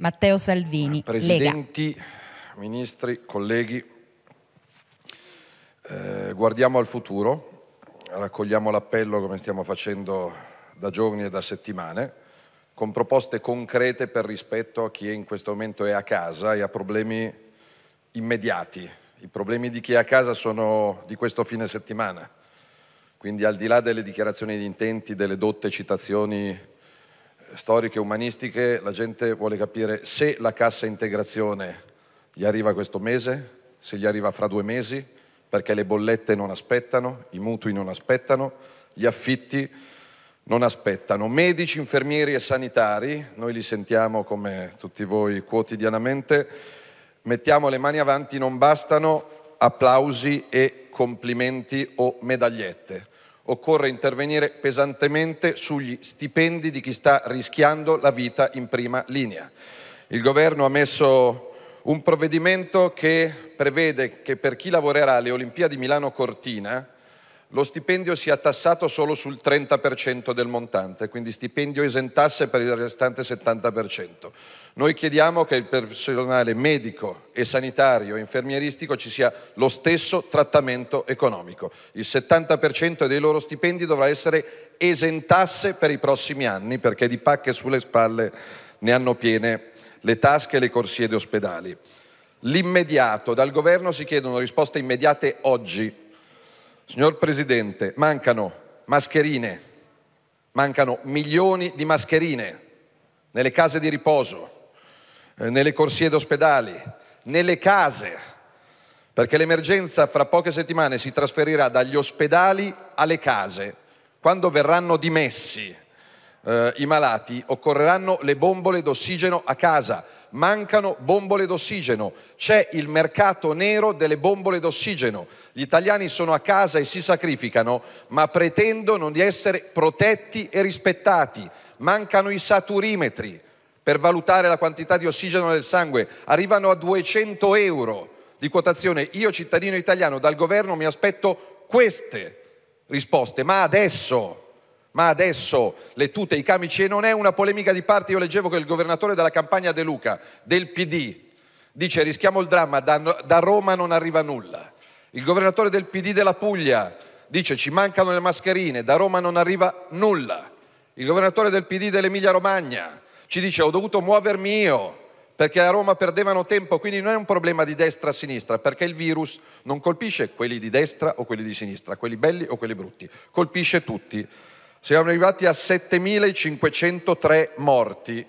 Matteo Salvini, Presidenti, Lega. ministri, colleghi, eh, guardiamo al futuro, raccogliamo l'appello come stiamo facendo da giorni e da settimane, con proposte concrete per rispetto a chi in questo momento è a casa e ha problemi immediati. I problemi di chi è a casa sono di questo fine settimana, quindi al di là delle dichiarazioni di intenti, delle dotte citazioni storiche umanistiche, la gente vuole capire se la cassa integrazione gli arriva questo mese, se gli arriva fra due mesi, perché le bollette non aspettano, i mutui non aspettano, gli affitti non aspettano. Medici, infermieri e sanitari, noi li sentiamo come tutti voi quotidianamente, mettiamo le mani avanti, non bastano applausi e complimenti o medagliette occorre intervenire pesantemente sugli stipendi di chi sta rischiando la vita in prima linea. Il Governo ha messo un provvedimento che prevede che per chi lavorerà alle Olimpiadi Milano Cortina lo stipendio sia tassato solo sul 30% del montante, quindi stipendio esentasse per il restante 70%. Noi chiediamo che il personale medico e sanitario e infermieristico ci sia lo stesso trattamento economico. Il 70% dei loro stipendi dovrà essere esentasse per i prossimi anni perché di pacche sulle spalle ne hanno piene le tasche e le corsie ospedali. L'immediato, dal governo si chiedono risposte immediate oggi. Signor Presidente, mancano mascherine, mancano milioni di mascherine nelle case di riposo, eh, nelle corsie d'ospedali, nelle case, perché l'emergenza fra poche settimane si trasferirà dagli ospedali alle case. Quando verranno dimessi eh, i malati occorreranno le bombole d'ossigeno a casa. Mancano bombole d'ossigeno, c'è il mercato nero delle bombole d'ossigeno. Gli italiani sono a casa e si sacrificano, ma pretendono di essere protetti e rispettati. Mancano i saturimetri per valutare la quantità di ossigeno nel sangue, arrivano a 200 euro di quotazione. Io, cittadino italiano, dal governo mi aspetto queste risposte, ma adesso, ma adesso le tute, i camici, e non è una polemica di parte, io leggevo che il governatore della campagna De Luca, del PD, dice rischiamo il dramma, da, da Roma non arriva nulla. Il governatore del PD della Puglia dice ci mancano le mascherine, da Roma non arriva nulla. Il governatore del PD dell'Emilia Romagna ci dice ho dovuto muovermi io perché a Roma perdevano tempo, quindi non è un problema di destra-sinistra, perché il virus non colpisce quelli di destra o quelli di sinistra, quelli belli o quelli brutti, colpisce tutti. Siamo arrivati a 7.503 morti.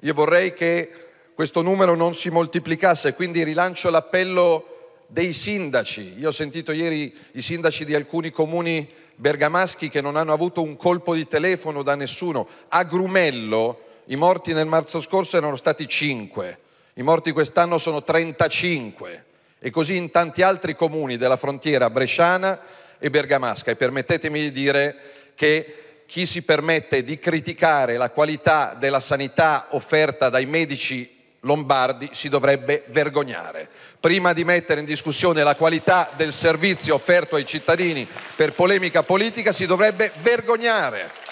Io vorrei che questo numero non si moltiplicasse, quindi rilancio l'appello dei sindaci. Io ho sentito ieri i sindaci di alcuni comuni bergamaschi che non hanno avuto un colpo di telefono da nessuno. A Grumello i morti nel marzo scorso erano stati 5, i morti quest'anno sono 35 e così in tanti altri comuni della frontiera bresciana e bergamasca. E permettetemi di dire che chi si permette di criticare la qualità della sanità offerta dai medici lombardi si dovrebbe vergognare. Prima di mettere in discussione la qualità del servizio offerto ai cittadini per polemica politica si dovrebbe vergognare.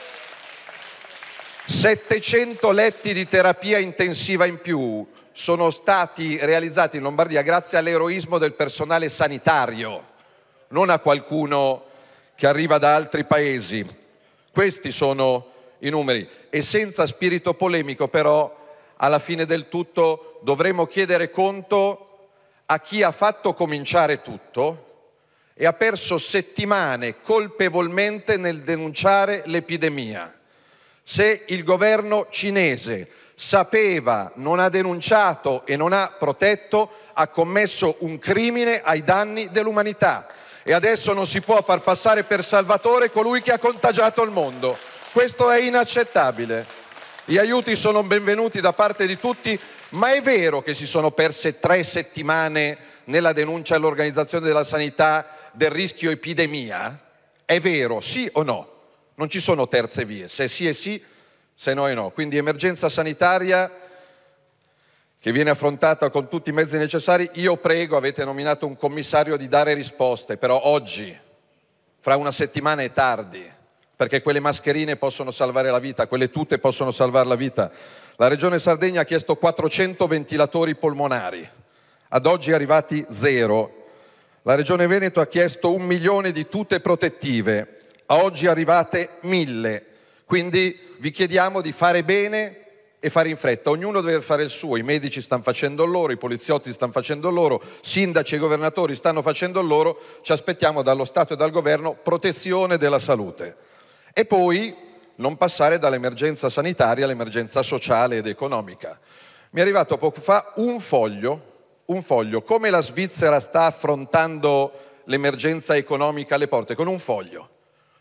700 letti di terapia intensiva in più sono stati realizzati in Lombardia grazie all'eroismo del personale sanitario, non a qualcuno che arriva da altri paesi. Questi sono i numeri. E senza spirito polemico però alla fine del tutto dovremo chiedere conto a chi ha fatto cominciare tutto e ha perso settimane colpevolmente nel denunciare l'epidemia. Se il governo cinese sapeva, non ha denunciato e non ha protetto, ha commesso un crimine ai danni dell'umanità e adesso non si può far passare per salvatore colui che ha contagiato il mondo. Questo è inaccettabile. Gli aiuti sono benvenuti da parte di tutti, ma è vero che si sono perse tre settimane nella denuncia all'Organizzazione della Sanità del rischio epidemia? È vero, sì o no? Non ci sono terze vie, se sì è sì, se no è no. Quindi emergenza sanitaria che viene affrontata con tutti i mezzi necessari. Io prego, avete nominato un commissario di dare risposte, però oggi, fra una settimana è tardi, perché quelle mascherine possono salvare la vita, quelle tute possono salvare la vita. La Regione Sardegna ha chiesto 400 ventilatori polmonari, ad oggi arrivati zero. La Regione Veneto ha chiesto un milione di tute protettive, a oggi arrivate mille. Quindi vi chiediamo di fare bene e fare in fretta. Ognuno deve fare il suo, i medici stanno facendo loro, i poliziotti stanno facendo loro, sindaci e governatori stanno facendo loro, ci aspettiamo dallo Stato e dal Governo protezione della salute. E poi non passare dall'emergenza sanitaria all'emergenza sociale ed economica. Mi è arrivato poco fa un foglio, un foglio, come la Svizzera sta affrontando l'emergenza economica alle porte, con un foglio,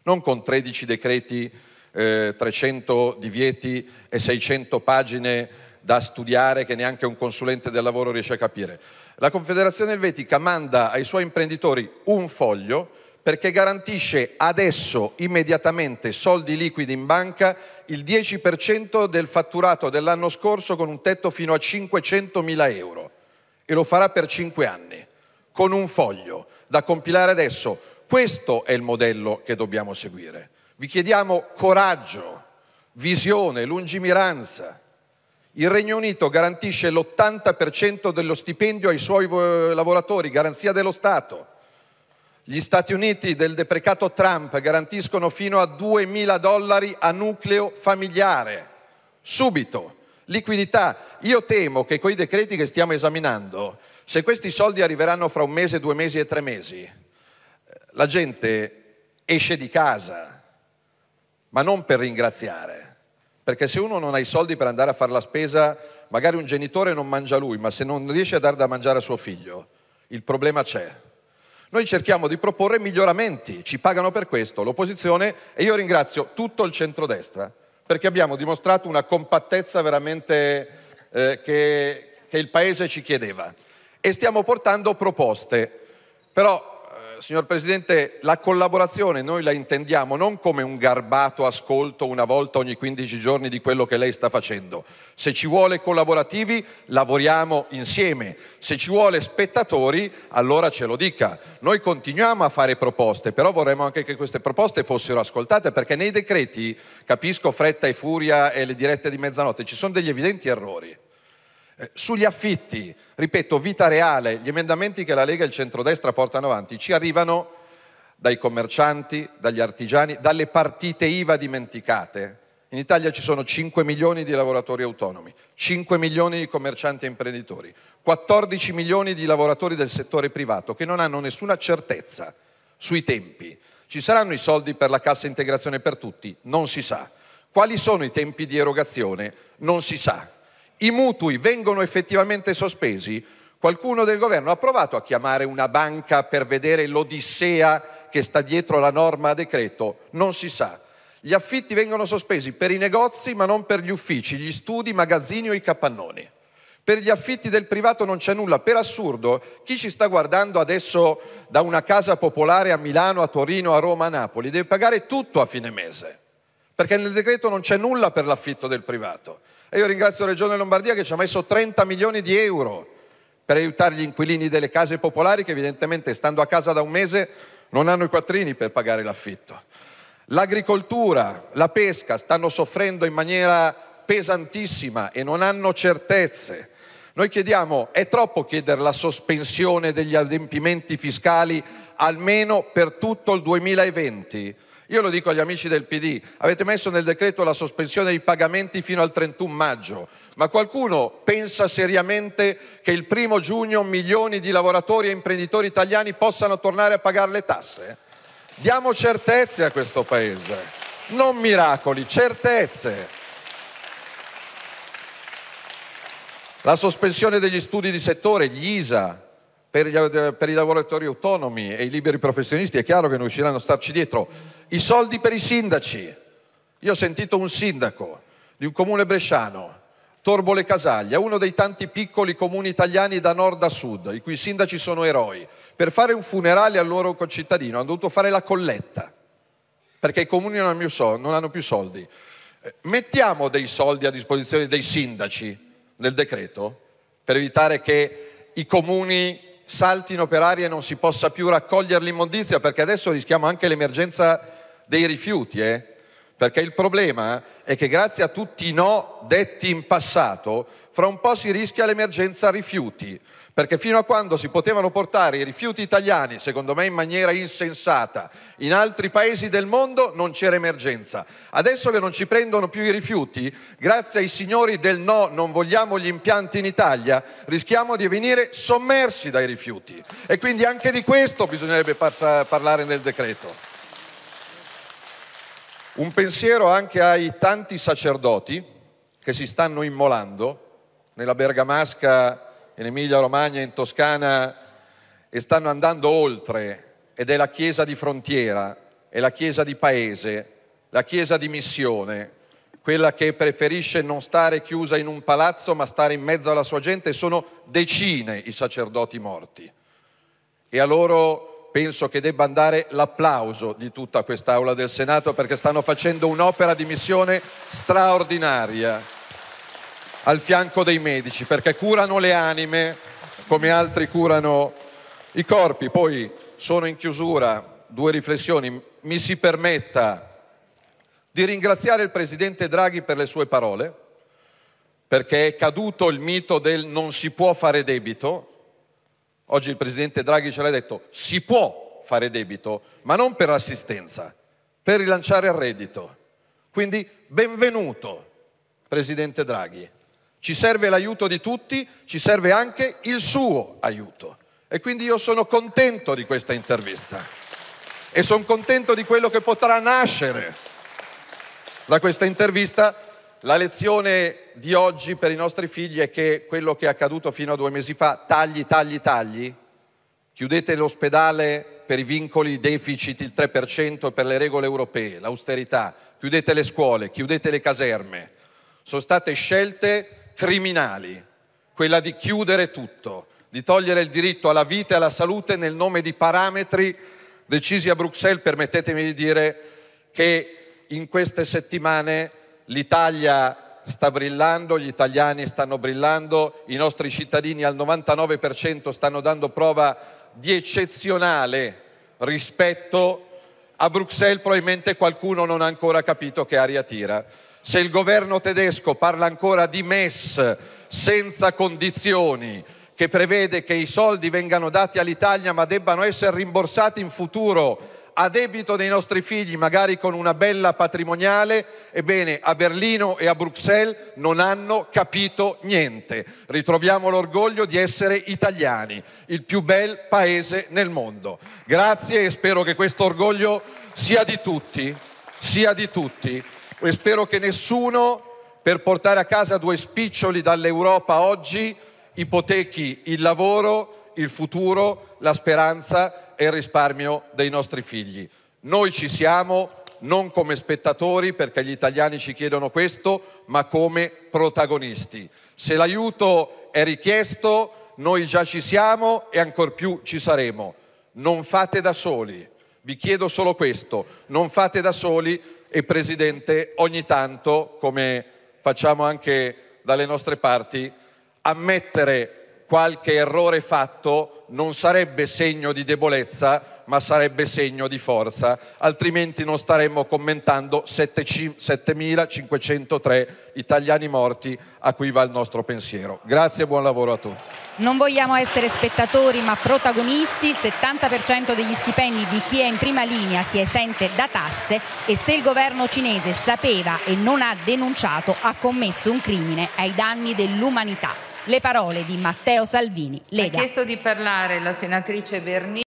non con 13 decreti eh, 300 divieti e 600 pagine da studiare che neanche un consulente del lavoro riesce a capire. La Confederazione Elvetica manda ai suoi imprenditori un foglio perché garantisce adesso immediatamente soldi liquidi in banca il 10% del fatturato dell'anno scorso con un tetto fino a 500 mila euro e lo farà per cinque anni con un foglio da compilare adesso. Questo è il modello che dobbiamo seguire. Vi chiediamo coraggio, visione, lungimiranza. Il Regno Unito garantisce l'80% dello stipendio ai suoi lavoratori, garanzia dello Stato. Gli Stati Uniti del deprecato Trump garantiscono fino a 2.000 dollari a nucleo familiare. Subito. Liquidità. Io temo che con i decreti che stiamo esaminando, se questi soldi arriveranno fra un mese, due mesi e tre mesi, la gente esce di casa, ma non per ringraziare, perché se uno non ha i soldi per andare a fare la spesa, magari un genitore non mangia lui, ma se non riesce a dare da mangiare a suo figlio, il problema c'è. Noi cerchiamo di proporre miglioramenti, ci pagano per questo l'opposizione e io ringrazio tutto il centrodestra perché abbiamo dimostrato una compattezza veramente eh, che, che il Paese ci chiedeva e stiamo portando proposte. Però signor Presidente, la collaborazione noi la intendiamo non come un garbato ascolto una volta ogni 15 giorni di quello che lei sta facendo. Se ci vuole collaborativi, lavoriamo insieme. Se ci vuole spettatori, allora ce lo dica. Noi continuiamo a fare proposte, però vorremmo anche che queste proposte fossero ascoltate, perché nei decreti, capisco fretta e furia e le dirette di mezzanotte, ci sono degli evidenti errori. Eh, sugli affitti, ripeto, vita reale, gli emendamenti che la Lega e il centrodestra portano avanti ci arrivano dai commercianti, dagli artigiani, dalle partite IVA dimenticate. In Italia ci sono 5 milioni di lavoratori autonomi, 5 milioni di commercianti e imprenditori, 14 milioni di lavoratori del settore privato che non hanno nessuna certezza sui tempi. Ci saranno i soldi per la cassa integrazione per tutti? Non si sa. Quali sono i tempi di erogazione? Non si sa i mutui vengono effettivamente sospesi, qualcuno del governo ha provato a chiamare una banca per vedere l'odissea che sta dietro la norma a decreto? Non si sa. Gli affitti vengono sospesi per i negozi ma non per gli uffici, gli studi, i magazzini o i capannoni. Per gli affitti del privato non c'è nulla. Per assurdo, chi ci sta guardando adesso da una casa popolare a Milano, a Torino, a Roma, a Napoli, deve pagare tutto a fine mese, perché nel decreto non c'è nulla per l'affitto del privato. E io ringrazio Regione Lombardia che ci ha messo 30 milioni di euro per aiutare gli inquilini delle case popolari che evidentemente stando a casa da un mese non hanno i quattrini per pagare l'affitto. L'agricoltura, la pesca stanno soffrendo in maniera pesantissima e non hanno certezze. Noi chiediamo, è troppo chiedere la sospensione degli adempimenti fiscali almeno per tutto il 2020? Io lo dico agli amici del PD, avete messo nel decreto la sospensione dei pagamenti fino al 31 maggio, ma qualcuno pensa seriamente che il primo giugno milioni di lavoratori e imprenditori italiani possano tornare a pagare le tasse? Diamo certezze a questo Paese, non miracoli, certezze. La sospensione degli studi di settore, gli ISA, per, gli, per, i lavoratori autonomi e i liberi professionisti è chiaro che non riusciranno a starci dietro. I soldi per i sindaci. Io ho sentito un sindaco di un comune bresciano, Torbole Casaglia, uno dei tanti piccoli comuni italiani da nord a sud, i cui sindaci sono eroi. Per fare un funerale al loro concittadino hanno dovuto fare la colletta, perché i comuni non hanno più soldi. Eh, mettiamo dei soldi a disposizione dei sindaci nel decreto per evitare che i comuni saltino per aria e non si possa più raccogliere l'immondizia, perché adesso rischiamo anche l'emergenza dei rifiuti, eh? perché il problema è che grazie a tutti i no detti in passato, fra un po' si rischia l'emergenza rifiuti, perché fino a quando si potevano portare i rifiuti italiani, secondo me in maniera insensata, in altri paesi del mondo non c'era emergenza. Adesso che non ci prendono più i rifiuti, grazie ai signori del no, non vogliamo gli impianti in Italia, rischiamo di venire sommersi dai rifiuti. E quindi anche di questo bisognerebbe parlare nel decreto. Un pensiero anche ai tanti sacerdoti che si stanno immolando nella Bergamasca, in Emilia Romagna, in Toscana e stanno andando oltre ed è la Chiesa di frontiera, è la Chiesa di paese, la Chiesa di missione, quella che preferisce non stare chiusa in un palazzo ma stare in mezzo alla sua gente, sono decine i sacerdoti morti. E a loro penso che debba andare l'applauso di tutta quest'Aula del Senato perché stanno facendo un'opera di missione straordinaria al fianco dei medici, perché curano le anime come altri curano i corpi. Poi sono in chiusura, due riflessioni. Mi si permetta di ringraziare il Presidente Draghi per le sue parole, perché è caduto il mito del non si può fare debito, Oggi il Presidente Draghi ce l'ha detto, si può fare debito, ma non per assistenza, per rilanciare il reddito. Quindi benvenuto, Presidente Draghi. Ci serve l'aiuto di tutti, ci serve anche il suo aiuto. E quindi io sono contento di questa intervista e sono contento di quello che potrà nascere da questa intervista la lezione di oggi per i nostri figli è che quello che è accaduto fino a due mesi fa, tagli, tagli, tagli, chiudete l'ospedale per i vincoli, deficit, il 3% per le regole europee, l'austerità, chiudete le scuole, chiudete le caserme, sono state scelte criminali, quella di chiudere tutto, di togliere il diritto alla vita e alla salute nel nome di parametri decisi a Bruxelles, permettetemi di dire che in queste settimane l'Italia sta brillando, gli italiani stanno brillando, i nostri cittadini al 99% stanno dando prova di eccezionale rispetto a Bruxelles, probabilmente qualcuno non ha ancora capito che aria tira. Se il governo tedesco parla ancora di MES senza condizioni, che prevede che i soldi vengano dati all'Italia ma debbano essere rimborsati in futuro a debito dei nostri figli, magari con una bella patrimoniale, ebbene a Berlino e a Bruxelles non hanno capito niente. Ritroviamo l'orgoglio di essere italiani, il più bel paese nel mondo. Grazie e spero che questo orgoglio sia di tutti, sia di tutti e spero che nessuno per portare a casa due spiccioli dall'Europa oggi ipotechi il lavoro, il futuro, la speranza e il risparmio dei nostri figli. Noi ci siamo non come spettatori perché gli italiani ci chiedono questo, ma come protagonisti. Se l'aiuto è richiesto, noi già ci siamo e ancor più ci saremo. Non fate da soli, vi chiedo solo questo, non fate da soli e Presidente ogni tanto, come facciamo anche dalle nostre parti, ammettere qualche errore fatto non sarebbe segno di debolezza, ma sarebbe segno di forza, altrimenti non staremmo commentando 7.503 italiani morti a cui va il nostro pensiero. Grazie e buon lavoro a tutti. Non vogliamo essere spettatori ma protagonisti, il 70% degli stipendi di chi è in prima linea si esente da tasse e se il governo cinese sapeva e non ha denunciato ha commesso un crimine ai danni dell'umanità. Le parole di Matteo Salvini, Lega. Ha chiesto di parlare la senatrice Bernini.